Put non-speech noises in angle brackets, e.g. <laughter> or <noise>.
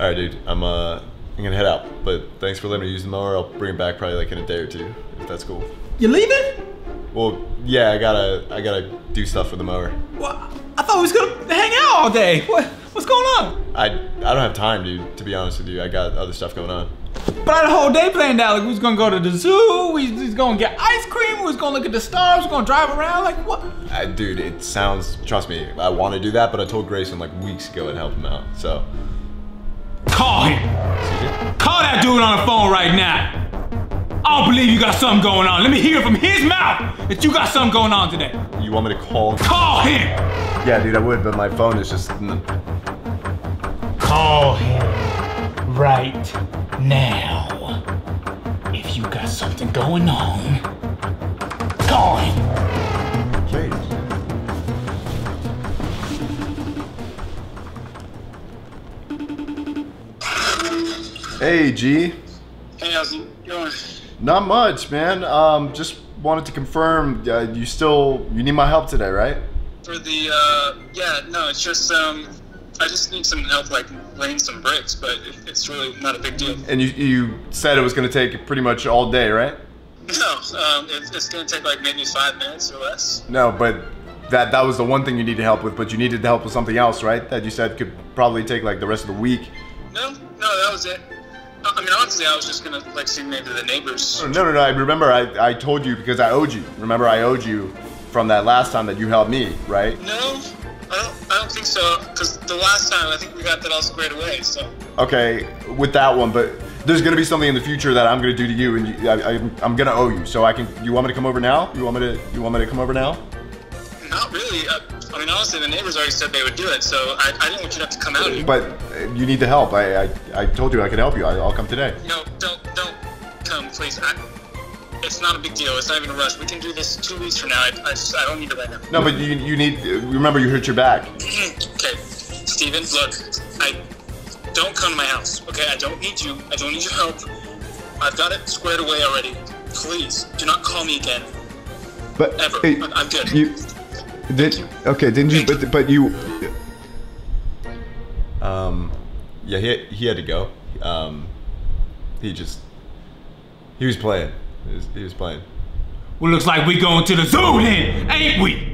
All right, dude. I'm uh, I'm gonna head out. But thanks for letting me use the mower. I'll bring it back probably like in a day or two, if that's cool. You leaving? Well, yeah, I gotta, I gotta do stuff with the mower. Well, I thought we was gonna hang out all day. What? What's going on? I, I don't have time, dude. To be honest with you, I got other stuff going on. But I had a whole day planned out. Like we was gonna go to the zoo. We was gonna get ice cream. We was gonna look at the stars. We was gonna drive around. Like what? I, dude, it sounds. Trust me, I want to do that, but I told Grayson like weeks ago I'd help him out. So. Call him. Call that dude on the phone right now. I don't believe you got something going on. Let me hear from his mouth that you got something going on today. You want me to call? Call him. Yeah, dude, I would, but my phone is just. Call him right now. If you got something going on, call him. Hey, G. Hey, how's it going? Not much, man. Um, just wanted to confirm uh, you still you need my help today, right? For the, uh, yeah, no, it's just, um, I just need some help, like, laying some bricks, but it's really not a big deal. And you you said it was gonna take pretty much all day, right? No, um, it, it's gonna take, like, maybe five minutes or less. No, but that that was the one thing you needed help with, but you needed help with something else, right? That you said could probably take like the rest of the week. No, no, that was it. I mean, honestly, I was just gonna, like, see maybe the neighbors. No, no, no. I remember I, I told you because I owed you. Remember I owed you from that last time that you helped me, right? No, I don't, I don't think so, because the last time, I think we got that all squared away, so. Okay, with that one, but there's gonna be something in the future that I'm gonna do to you, and you, I, I, I'm gonna owe you. So I can. You want me to come over now? You want me to? You want me to come over now? Not really. Uh, I mean, honestly, the neighbors already said they would do it, so I, I didn't want you to have to come out here. But you need the help. I, I, I told you I could help you. I, I'll come today. No, don't, don't come, please. I, it's not a big deal. It's not even a rush. We can do this two weeks from now. I, I just, I don't need it right now. No, but you, you need. Remember, you hurt your back. <clears throat> okay, Steven, look, I don't come to my house. Okay, I don't need you. I don't need your help. I've got it squared away already. Please, do not call me again. But Ever. I'm good. You did okay? Didn't you? But but you. Um, yeah, he he had to go. Um, he just he was playing. He was, he was playing. Well, looks like we going to the zoo then, ain't we? Yeah.